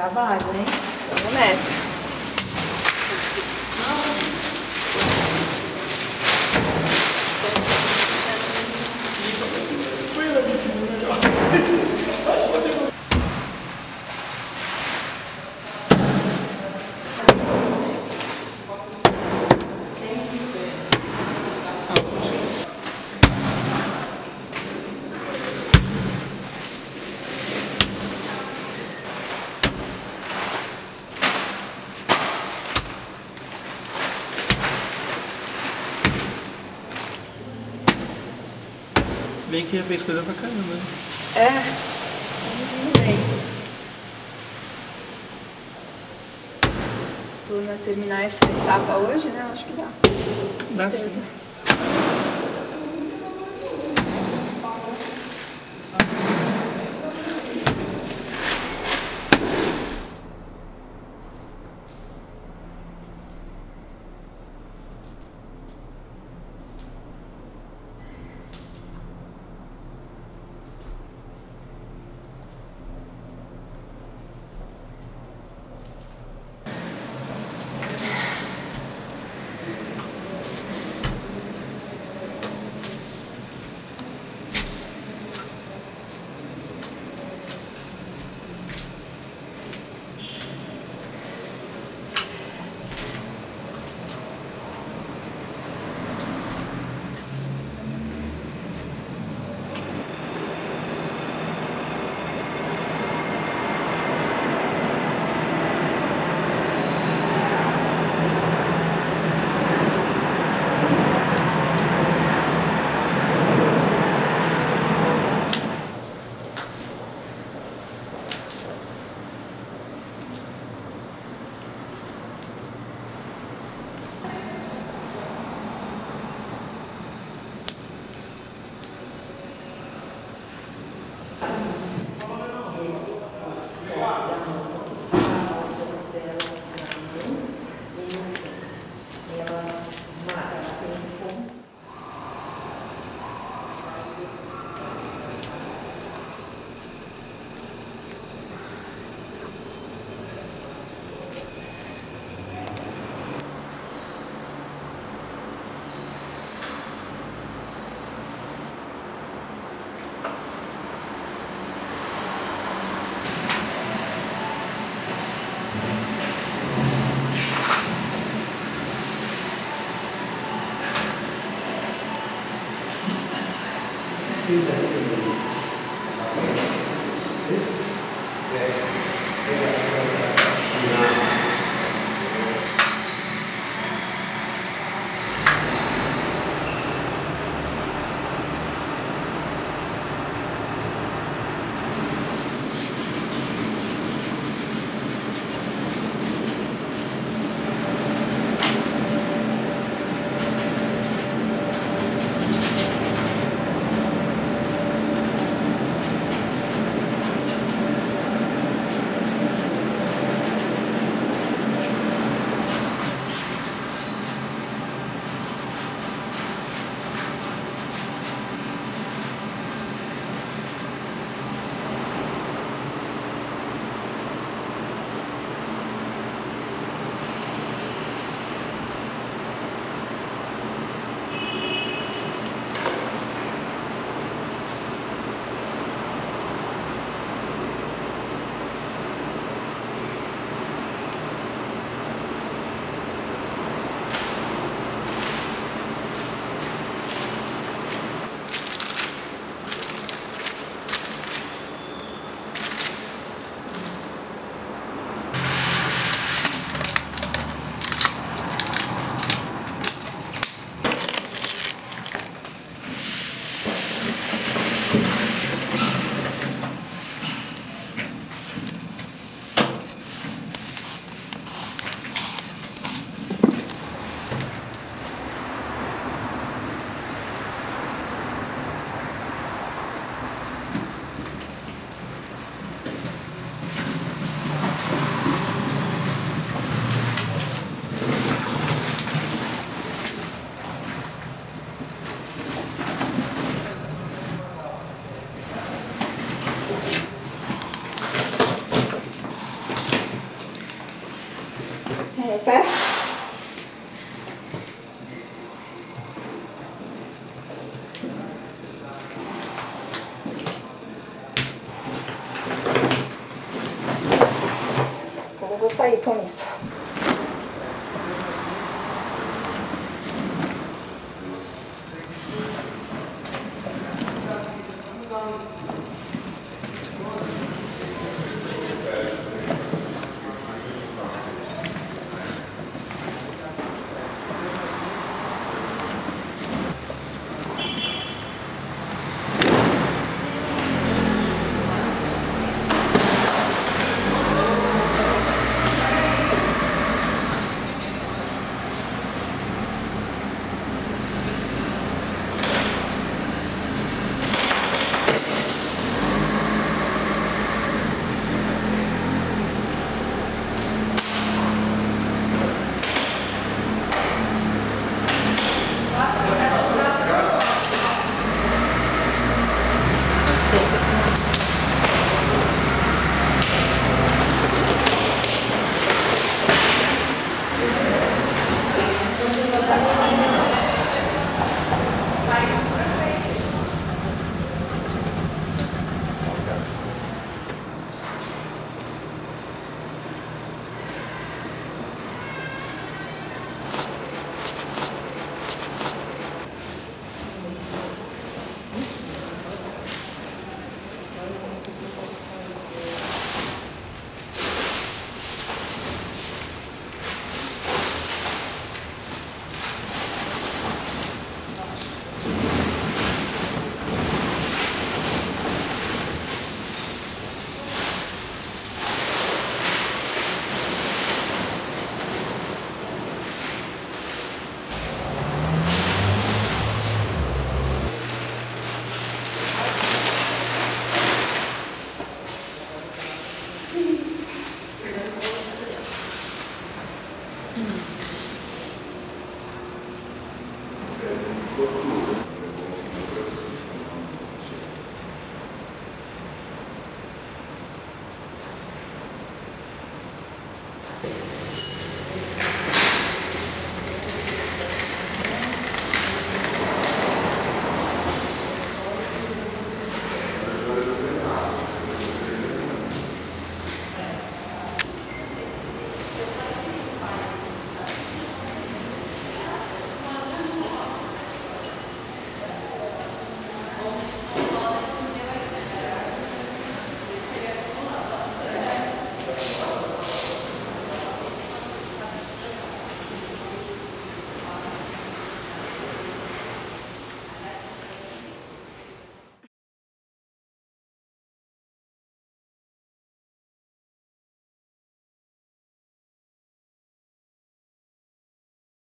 Trabalho, hein? Vamos nessa. Bem que já fez coisa pra caramba, né? É, estamos indo bem. Turma terminar essa etapa hoje, né? Acho que dá. Dá Certeza. sim. Tuesday. Pé. Agora eu vou sair com isso.